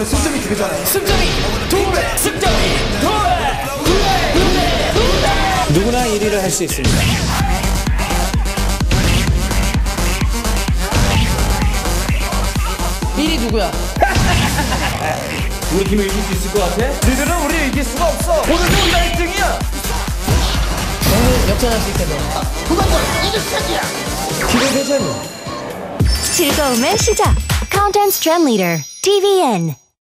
네, 승점이 그거잖아요. 승점이 도배, 승점이 도배, 도배, 도배. 두배 누구나 1위를 할 수 있습니다. 일이 누구야? 우리 팀을 이길 수 있을 것 같아? 니들은 우리 이길 수가 없어. 오늘도 우리가 1등이야. 오늘 역전할 수 있겠네 후반전 이길 시작이야. 기대 되잖니. 즐거움의 시작. Content Trend Leader, TVN.